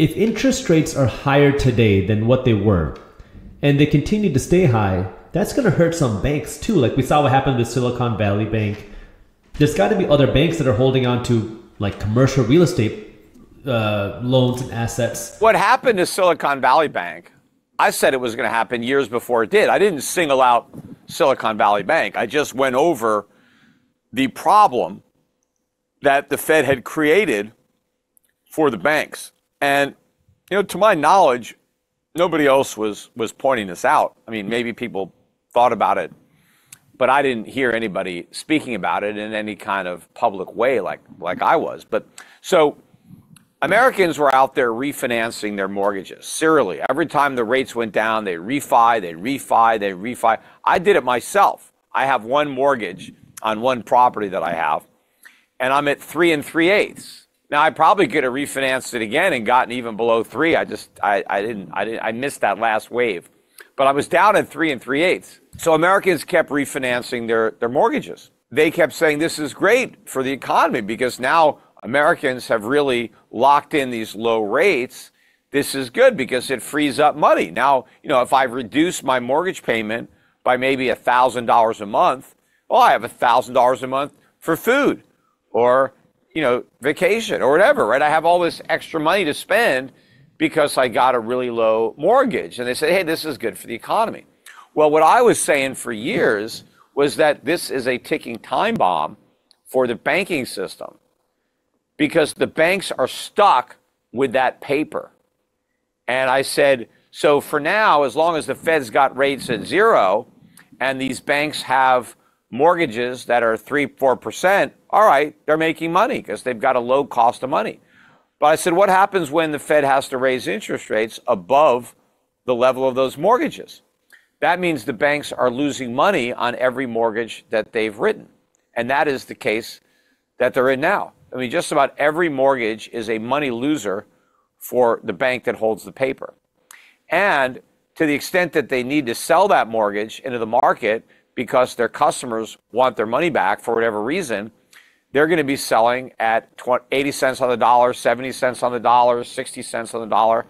if interest rates are higher today than what they were, and they continue to stay high, that's going to hurt some banks too. Like we saw what happened with Silicon Valley Bank. There's got to be other banks that are holding on to like commercial real estate uh, loans and assets. What happened to Silicon Valley Bank? I said it was going to happen years before it did. I didn't single out Silicon Valley Bank. I just went over the problem that the Fed had created for the banks. And you know, to my knowledge, nobody else was was pointing this out. I mean, maybe people thought about it, but I didn't hear anybody speaking about it in any kind of public way like like I was. But so Americans were out there refinancing their mortgages serially. Every time the rates went down, they refi, they refi, they refi. I did it myself. I have one mortgage on one property that I have, and I'm at three and three eighths. Now I probably could have refinanced it again and gotten even below three. I just I, I didn't I didn't I missed that last wave. But I was down at three and three eighths. So Americans kept refinancing their, their mortgages. They kept saying this is great for the economy because now Americans have really locked in these low rates. This is good because it frees up money. Now, you know, if I reduce my mortgage payment by maybe $1,000 a month, well, I have $1,000 a month for food or, you know, vacation or whatever, right? I have all this extra money to spend because I got a really low mortgage. And they say, hey, this is good for the economy. Well, what I was saying for years was that this is a ticking time bomb for the banking system because the banks are stuck with that paper. And I said, so for now, as long as the Fed's got rates at zero and these banks have mortgages that are three, four percent, all right, they're making money because they've got a low cost of money. But I said, what happens when the Fed has to raise interest rates above the level of those mortgages? That means the banks are losing money on every mortgage that they've written. And that is the case that they're in now. I mean, just about every mortgage is a money loser for the bank that holds the paper. And to the extent that they need to sell that mortgage into the market because their customers want their money back for whatever reason, they're going to be selling at 80 cents on the dollar, 70 cents on the dollar, 60 cents on the dollar.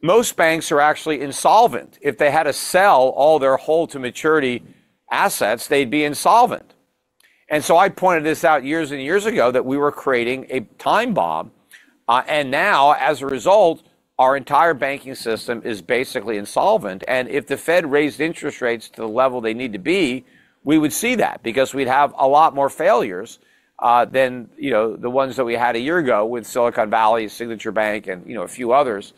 Most banks are actually insolvent. If they had to sell all their hold to maturity assets, they'd be insolvent. And so I pointed this out years and years ago that we were creating a time bomb. Uh, and now, as a result, our entire banking system is basically insolvent. And if the Fed raised interest rates to the level they need to be, we would see that because we'd have a lot more failures uh, than you know the ones that we had a year ago with Silicon Valley, Signature Bank, and you know a few others.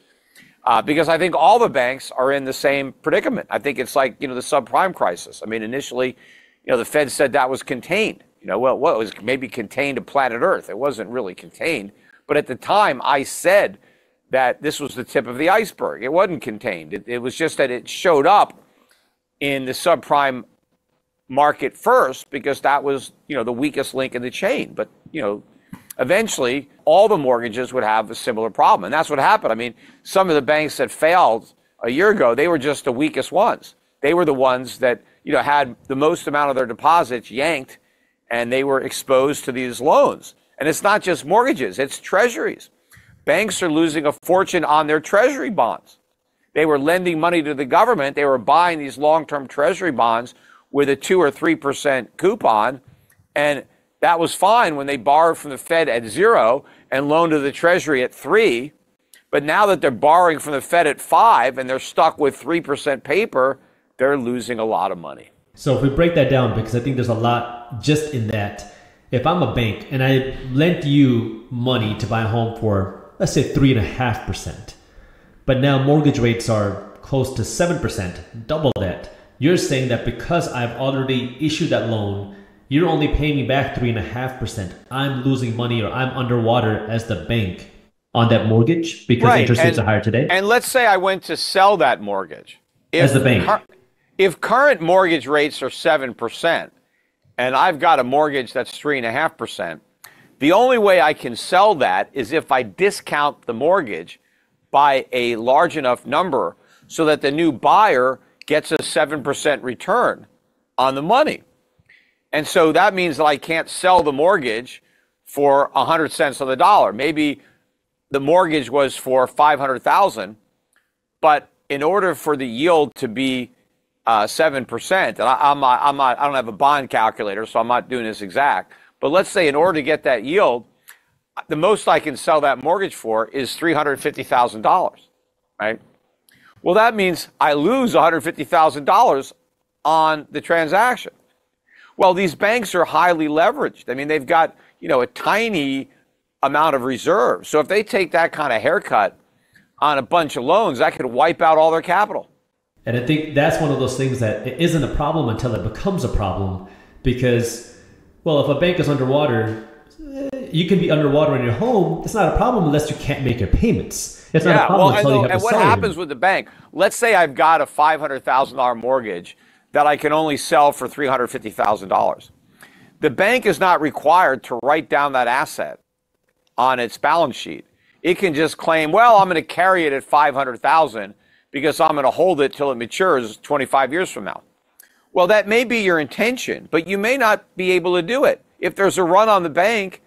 Uh, because I think all the banks are in the same predicament. I think it's like you know the subprime crisis. I mean, initially you know, the Fed said that was contained. You know, well, well, it was maybe contained to planet Earth. It wasn't really contained. But at the time, I said that this was the tip of the iceberg. It wasn't contained. It, it was just that it showed up in the subprime market first because that was, you know, the weakest link in the chain. But, you know, eventually all the mortgages would have a similar problem. And that's what happened. I mean, some of the banks that failed a year ago, they were just the weakest ones. They were the ones that you know, had the most amount of their deposits yanked and they were exposed to these loans. And it's not just mortgages, it's treasuries. Banks are losing a fortune on their treasury bonds. They were lending money to the government, they were buying these long term treasury bonds with a 2 or 3% coupon. And that was fine when they borrowed from the Fed at zero and loaned to the Treasury at three. But now that they're borrowing from the Fed at five and they're stuck with 3% paper, they're losing a lot of money. So if we break that down, because I think there's a lot just in that. If I'm a bank and I lent you money to buy a home for, let's say, three and a half percent, but now mortgage rates are close to seven percent, double that. You're saying that because I've already issued that loan, you're only paying me back three and a half percent. I'm losing money or I'm underwater as the bank on that mortgage because right. interest rates are higher today. And let's say I went to sell that mortgage. If as the bank if current mortgage rates are 7% and I've got a mortgage that's 3.5%, the only way I can sell that is if I discount the mortgage by a large enough number so that the new buyer gets a 7% return on the money. And so that means that I can't sell the mortgage for 100 cents on the dollar. Maybe the mortgage was for 500,000, but in order for the yield to be uh, seven percent, and I, not, I'm not, I don't have a bond calculator, so I'm not doing this exact. But let's say in order to get that yield, the most I can sell that mortgage for is three hundred fifty thousand dollars, right? Well, that means I lose one hundred fifty thousand dollars on the transaction. Well, these banks are highly leveraged. I mean, they've got you know a tiny amount of reserves. So if they take that kind of haircut on a bunch of loans, that could wipe out all their capital. And I think that's one of those things that it isn't a problem until it becomes a problem because, well, if a bank is underwater, eh, you can be underwater in your home. It's not a problem unless you can't make your payments. It's yeah, not a problem well, until and, you have and to what happens with the bank? Let's say I've got a five hundred thousand dollar mortgage that I can only sell for three hundred fifty thousand dollars. The bank is not required to write down that asset on its balance sheet. It can just claim, well, I'm going to carry it at 500,000 because I'm going to hold it till it matures 25 years from now. Well, that may be your intention, but you may not be able to do it. If there's a run on the bank,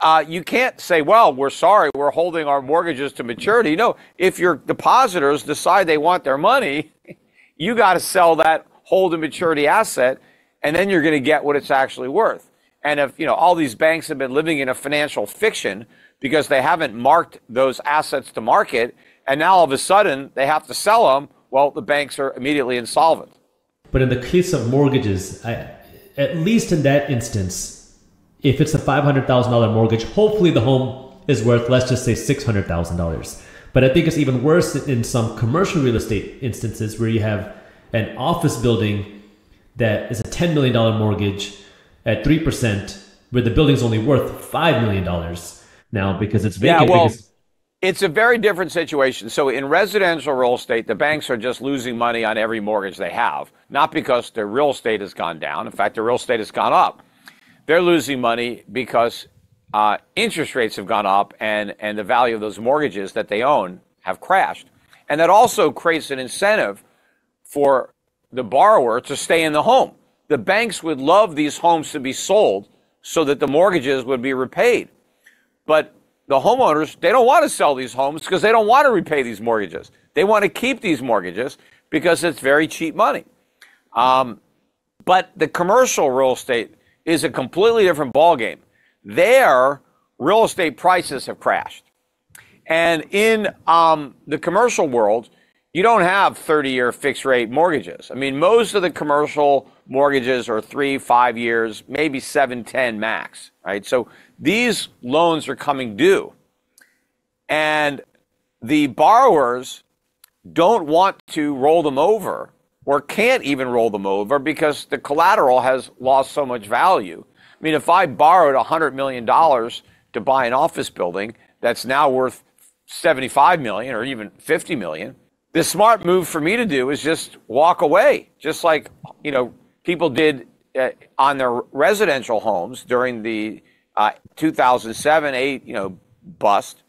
uh, you can't say, well, we're sorry, we're holding our mortgages to maturity. No, if your depositors decide they want their money, you got to sell that hold to maturity asset, and then you're going to get what it's actually worth. And if, you know, all these banks have been living in a financial fiction because they haven't marked those assets to market, and now all of a sudden they have to sell them, well, the banks are immediately insolvent. But in the case of mortgages, I, at least in that instance, if it's a $500,000 mortgage, hopefully the home is worth, let's just say $600,000. But I think it's even worse in some commercial real estate instances where you have an office building that is a $10 million mortgage at 3%, where the building's only worth $5 million now because it's vacant. Yeah, well, because- it's a very different situation. So in residential real estate, the banks are just losing money on every mortgage they have, not because their real estate has gone down. In fact, their real estate has gone up. They're losing money because uh, interest rates have gone up and, and the value of those mortgages that they own have crashed. And that also creates an incentive for the borrower to stay in the home the banks would love these homes to be sold so that the mortgages would be repaid. But the homeowners, they don't want to sell these homes because they don't want to repay these mortgages. They want to keep these mortgages because it's very cheap money. Um, but the commercial real estate is a completely different ballgame. There, real estate prices have crashed. And in um, the commercial world, you don't have 30 year fixed rate mortgages. I mean, most of the commercial mortgages are three, five years, maybe seven, 10 max, right? So these loans are coming due. And the borrowers don't want to roll them over or can't even roll them over because the collateral has lost so much value. I mean, if I borrowed $100 million to buy an office building that's now worth 75 million or even 50 million, the smart move for me to do is just walk away, just like you know people did uh, on their residential homes during the uh, 2007 8 you know bust.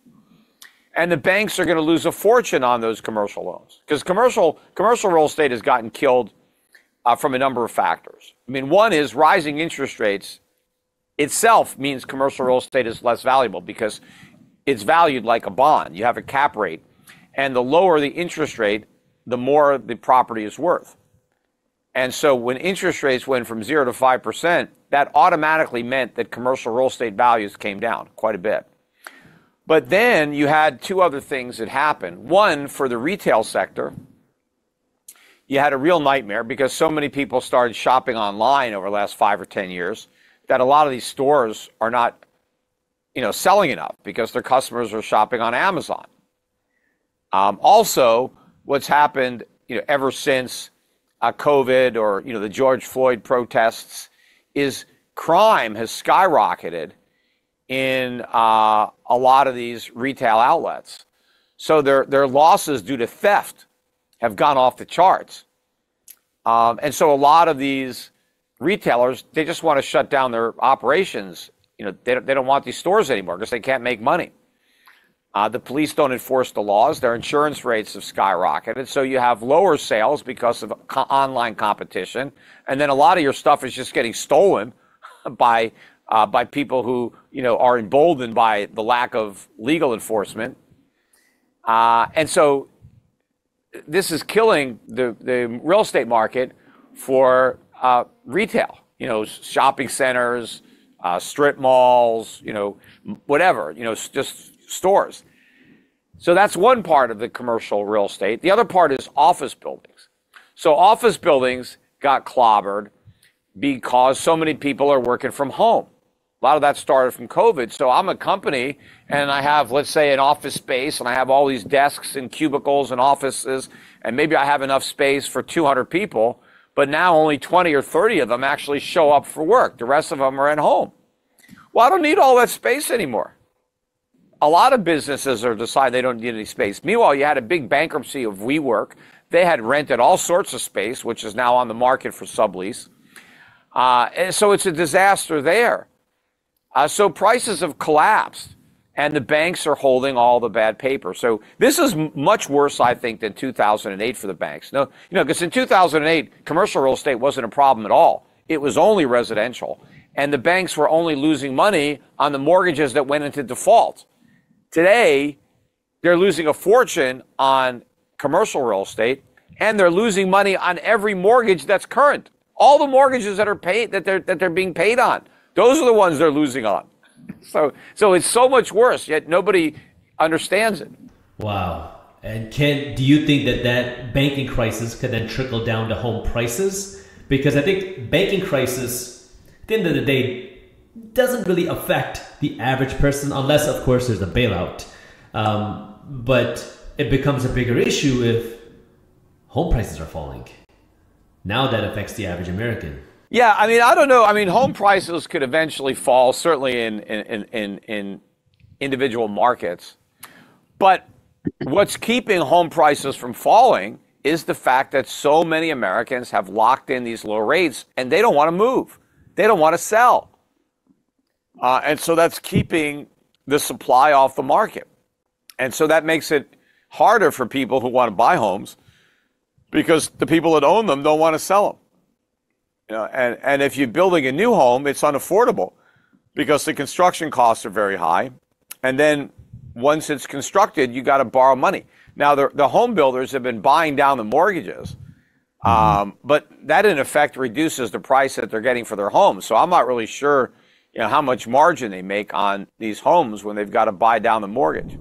And the banks are going to lose a fortune on those commercial loans because commercial commercial real estate has gotten killed uh, from a number of factors. I mean, one is rising interest rates itself means commercial real estate is less valuable because it's valued like a bond. You have a cap rate and the lower the interest rate, the more the property is worth. And so when interest rates went from zero to 5%, that automatically meant that commercial real estate values came down quite a bit. But then you had two other things that happened. One, for the retail sector, you had a real nightmare because so many people started shopping online over the last five or 10 years that a lot of these stores are not, you know, selling enough because their customers are shopping on Amazon. Um, also, what's happened, you know, ever since uh, COVID or you know the George Floyd protests, is crime has skyrocketed in uh, a lot of these retail outlets. So their their losses due to theft have gone off the charts, um, and so a lot of these retailers they just want to shut down their operations. You know, they don't, they don't want these stores anymore because they can't make money. Uh, the police don't enforce the laws. Their insurance rates have skyrocketed. So you have lower sales because of co- online competition. And then a lot of your stuff is just getting stolen by uh, by people who you know are emboldened by the lack of legal enforcement, uh, and so this is killing the the real estate market for uh, retail. You know, shopping centers, uh, strip malls, you know, whatever. You know, just stores. So that's one part of the commercial real estate. The other part is office buildings. So office buildings got clobbered because so many people are working from home. A lot of that started from COVID. So I'm a company and I have, let's say, an office space and I have all these desks and cubicles and offices, and maybe I have enough space for 200 people, but now only 20 or 30 of them actually show up for work. The rest of them are at home. Well, I don't need all that space anymore. A lot of businesses are deciding they don't need any space. Meanwhile, you had a big bankruptcy of WeWork. They had rented all sorts of space, which is now on the market for sublease. Uh, and so it's a disaster there. Uh, so prices have collapsed and the banks are holding all the bad paper. So this is m- much worse, I think, than 2008 for the banks. No, you know, because in 2008, commercial real estate wasn't a problem at all. It was only residential. And the banks were only losing money on the mortgages that went into default. Today, they're losing a fortune on commercial real estate and they're losing money on every mortgage that's current. All the mortgages that are paid that they're that they're being paid on, those are the ones they're losing on. So so it's so much worse. Yet nobody understands it. Wow. And Ken, do you think that that banking crisis could then trickle down to home prices? Because I think banking crisis, at the end of the day, doesn't really affect the average person unless, of course, there's a bailout. Um, but it becomes a bigger issue if home prices are falling. Now that affects the average American. Yeah, I mean, I don't know. I mean, home prices could eventually fall, certainly in in in, in individual markets. But what's keeping home prices from falling is the fact that so many Americans have locked in these low rates and they don't want to move. They don't want to sell. Uh, and so that's keeping the supply off the market. And so that makes it harder for people who want to buy homes because the people that own them don't want to sell them. You know, and, and if you're building a new home, it's unaffordable because the construction costs are very high. And then once it's constructed, you got to borrow money. Now, the, the home builders have been buying down the mortgages, um, but that in effect reduces the price that they're getting for their homes. So I'm not really sure you know, how much margin they make on these homes when they've got to buy down the mortgage.